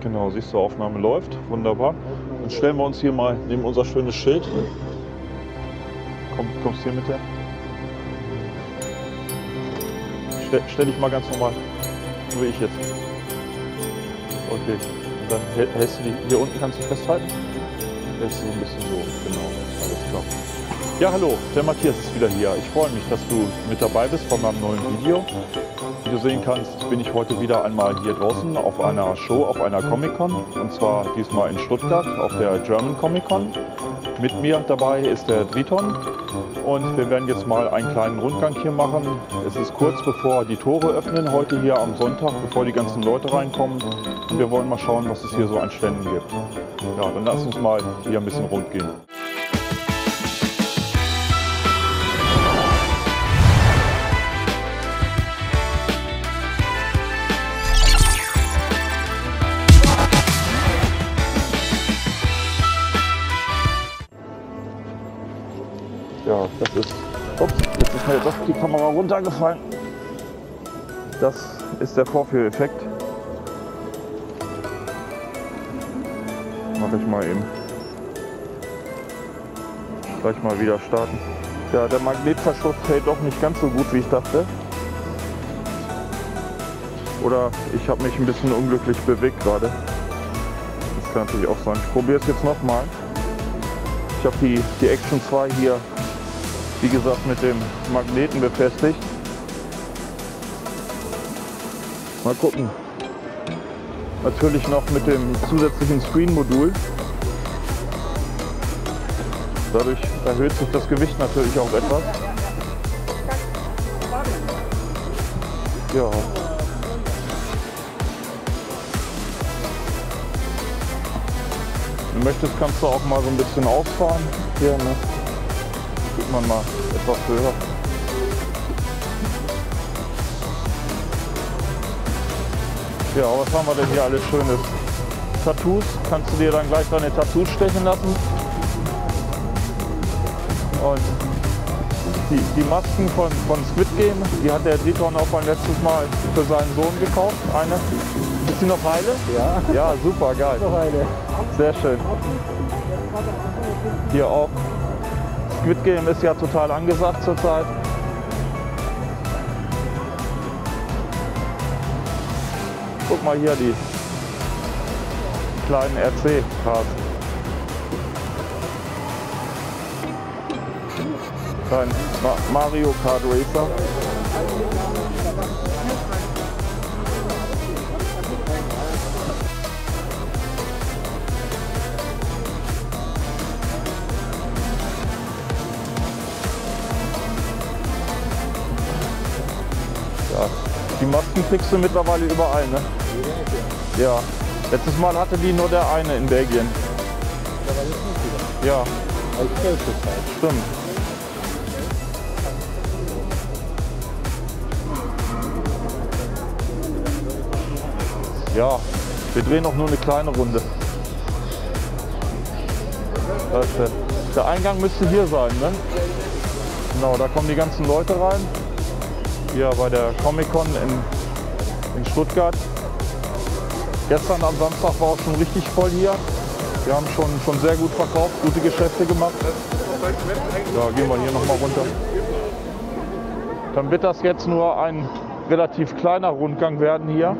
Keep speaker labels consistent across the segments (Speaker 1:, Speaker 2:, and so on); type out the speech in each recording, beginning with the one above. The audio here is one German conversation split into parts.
Speaker 1: Genau, siehst du, Aufnahme läuft. Wunderbar. Dann stellen wir uns hier mal neben unser schönes Schild. Komm, kommst hier mit her? Stell, stell dich mal ganz normal. So wie ich jetzt. Okay. Und dann hält- hältst du die. Hier unten kannst du festhalten. Hältst du so ein bisschen so. Genau. Alles klar. Ja, hallo. Der Matthias ist wieder hier. Ich freue mich, dass du mit dabei bist bei meinem neuen Video. Wie du sehen kannst, bin ich heute wieder einmal hier draußen auf einer Show, auf einer Comic-Con. Und zwar diesmal in Stuttgart auf der German Comic-Con. Mit mir dabei ist der Driton. Und wir werden jetzt mal einen kleinen Rundgang hier machen. Es ist kurz bevor die Tore öffnen, heute hier am Sonntag, bevor die ganzen Leute reinkommen. Und wir wollen mal schauen, was es hier so an Ständen gibt. Ja, dann lass uns mal hier ein bisschen rund gehen. Runtergefallen. Das ist der Vorführeffekt. Mache ich mal eben. Gleich mal wieder starten. Ja, der Magnetverschluss hält doch nicht ganz so gut, wie ich dachte. Oder ich habe mich ein bisschen unglücklich bewegt gerade. Das kann natürlich auch sein. Ich probiere es jetzt nochmal. Ich habe die, die Action 2 hier, wie gesagt, mit dem Magneten befestigt. Mal gucken. Natürlich noch mit dem zusätzlichen Screen-Modul. Dadurch erhöht sich das Gewicht natürlich auch etwas. Ja. Wenn du möchtest, kannst du auch mal so ein bisschen ausfahren. Hier, ne? Man mal etwas höher. Ja, was haben wir denn hier alles Schönes? Tattoos, kannst du dir dann gleich deine Tattoos stechen lassen. Und die, die Masken von, von Squid Game, die hat der Driton auch beim letztes Mal für seinen Sohn gekauft. Eine. Ist die noch heile?
Speaker 2: Ja,
Speaker 1: Ja, super, geil. Sehr schön. Hier auch. Squid Game ist ja total angesagt zurzeit. Guck mal hier die kleinen RC-Cars. Kein Ma Mario Kart Racer. Die Masken kriegst du mittlerweile überall, ne? Ja. Letztes Mal hatte die nur der eine in Belgien. Ja, stimmt. Ja, wir drehen noch nur eine kleine Runde. Der Eingang müsste hier sein, ne? Genau, da kommen die ganzen Leute rein. Hier bei der Comic-Con in, in Stuttgart. Gestern am Samstag war auch schon richtig voll hier. Wir haben schon, schon sehr gut verkauft, gute Geschäfte gemacht. Ja, gehen wir hier nochmal runter. Dann wird das jetzt nur ein relativ kleiner Rundgang werden hier.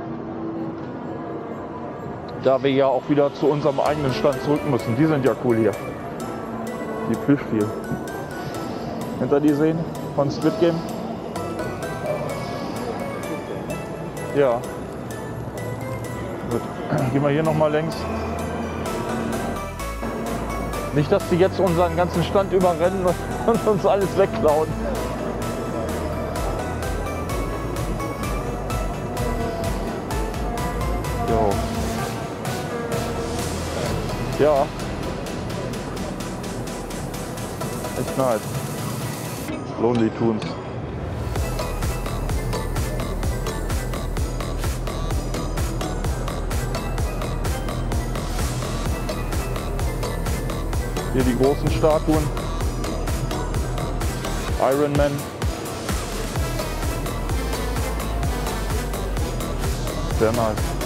Speaker 1: Da wir ja auch wieder zu unserem eigenen Stand zurück müssen. Die sind ja cool hier. Die Plüschtier. Ihr die sehen? Von Squid Game? Ja. Gut. Gehen wir hier nochmal längs. Nicht, dass die jetzt unseren ganzen Stand überrennen und uns alles wegklauen. Jo. Ja. Echt nice. Lonely Tunes. Hier die großen Statuen. Iron Man. Sehr nice.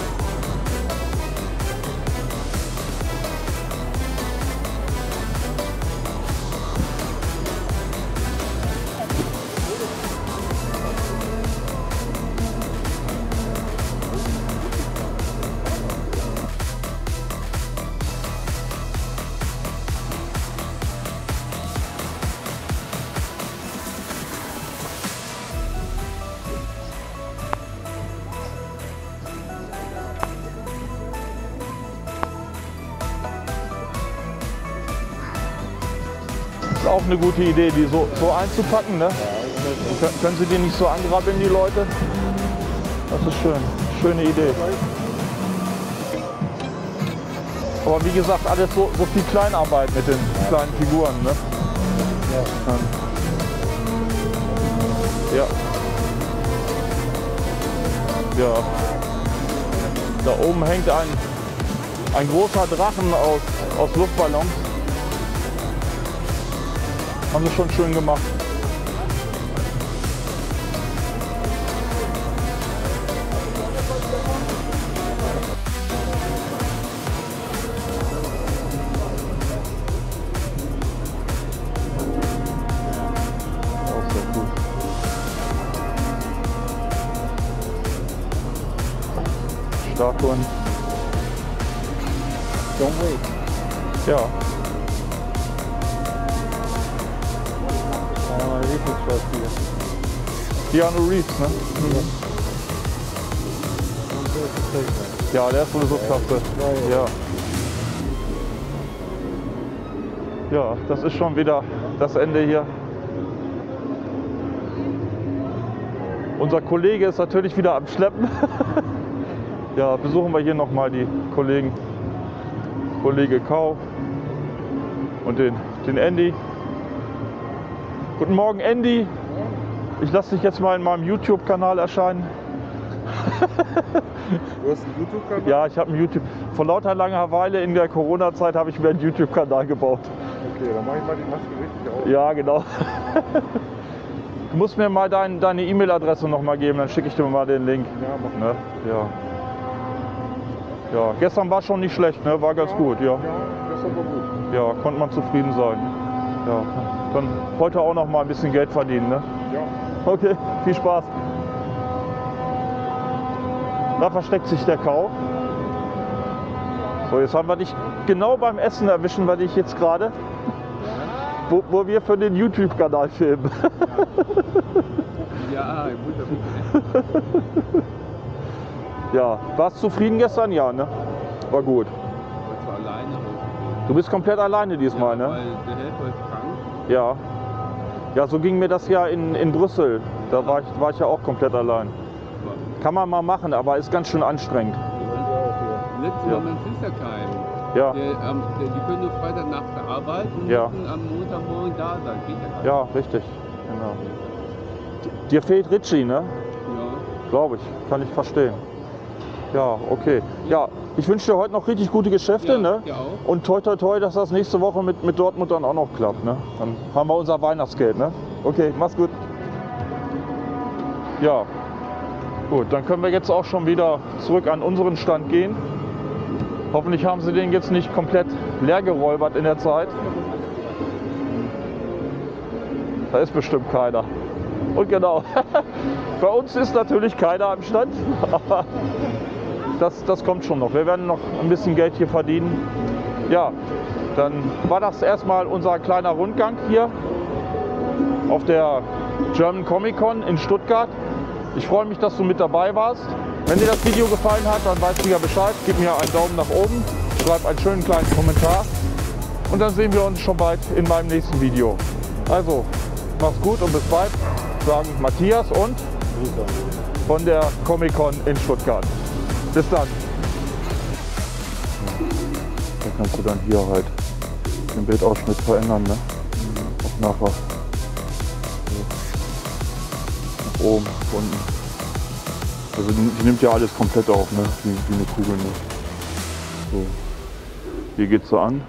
Speaker 1: Ist auch eine gute Idee, die so, so einzupacken. Ne?
Speaker 2: Ja,
Speaker 1: Können, Sie die nicht so angrabbeln, die Leute? Das ist schön. Schöne Idee. Aber wie gesagt, alles so, so viel Kleinarbeit mit den kleinen Figuren. Ne?
Speaker 2: Ja.
Speaker 1: Ja. Da oben hängt ein, ein großer Drachen aus, aus Luftballons. Haben sie schon schön gemacht. Statuen.
Speaker 2: Don't wait.
Speaker 1: Ja,
Speaker 2: Ja, mein Lieblingsschauspieler.
Speaker 1: Keanu Reeves, ne?
Speaker 2: Echt.
Speaker 1: Ja, der ist sowieso klasse. Ja. Ja, das ist schon wieder das Ende hier. Unser Kollege ist natürlich wieder am Schleppen. ja, besuchen wir hier nochmal die Kollegen. Kollege Kau und den, den Andy. Guten Morgen, Andy. Ich lasse dich jetzt mal in meinem YouTube-Kanal erscheinen.
Speaker 2: Du hast einen YouTube-Kanal?
Speaker 1: Ja, ich habe einen YouTube. Vor lauter langer Weile in der Corona-Zeit habe ich mir einen YouTube-Kanal gebaut.
Speaker 2: Okay, dann mache ich mal die Maske richtig auf.
Speaker 1: Ja, genau. Du musst mir mal dein, deine E-Mail-Adresse noch mal geben, dann schicke ich dir mal den Link.
Speaker 2: Ja, mach
Speaker 1: Ne? Ja. Ja, gestern war schon nicht schlecht, ne? War ganz gut, ja.
Speaker 2: Ja, ist aber gut.
Speaker 1: Ja, konnte man zufrieden sein. Ja. Dann heute auch noch mal ein bisschen Geld verdienen, ne?
Speaker 2: Ja.
Speaker 1: Okay, viel Spaß. Da versteckt sich der Kau. So, jetzt haben wir dich genau beim Essen erwischen, wir dich jetzt gerade. Wo, wo wir für den YouTube-Kanal filmen.
Speaker 3: Ja, gut,
Speaker 1: Ja, warst zufrieden gestern? Ja, ne? War gut. Du bist komplett alleine diesmal,
Speaker 3: ja,
Speaker 1: ne? Ja. Ja, so ging mir das ja in, in Brüssel. Da war ich, war ich ja auch komplett allein. Kann man mal machen, aber ist ganz schön anstrengend.
Speaker 3: Letztes
Speaker 1: Ja.
Speaker 3: Mein ist ja kein.
Speaker 1: Ja,
Speaker 3: Der, ähm, die können nur Freitag Nacht arbeiten und
Speaker 1: Ja.
Speaker 3: müssen am Montagmorgen da sein. Geht ja gar nicht.
Speaker 1: ja, richtig. Genau. Dir fehlt Ritchie, ne?
Speaker 3: Ja.
Speaker 1: Glaube ich. Kann ich verstehen. Ja, okay. Ja, ich wünsche dir heute noch richtig gute Geschäfte,
Speaker 3: Ja,
Speaker 1: ne?
Speaker 3: auch.
Speaker 1: Und toi toi toi, dass das nächste Woche mit, mit Dortmund dann auch noch klappt, ne? Dann haben wir unser Weihnachtsgeld, ne? Okay, mach's gut. Ja. Gut, dann können wir jetzt auch schon wieder zurück an unseren Stand gehen. Hoffentlich haben sie den jetzt nicht komplett leer geräubert in der Zeit. Da ist bestimmt keiner. Und genau, bei uns ist natürlich keiner am Stand, aber das, das kommt schon noch. Wir werden noch ein bisschen Geld hier verdienen. Ja, dann war das erstmal unser kleiner Rundgang hier auf der German Comic Con in Stuttgart. Ich freue mich, dass du mit dabei warst. Wenn dir das Video gefallen hat, dann weißt du ja Bescheid. Gib mir einen Daumen nach oben, schreib einen schönen kleinen Kommentar und dann sehen wir uns schon bald in meinem nächsten Video. Also, mach's gut und bis bald, sagen Matthias und von der Comic Con in Stuttgart. Bis dann. Da kannst du dann hier halt den Bildausschnitt verändern, ne? Auch nachher. Nach oben, nach unten. Also die, die nimmt ja alles komplett auf, ne? Wie, wie eine Kugel, ne? So. Hier geht's so an.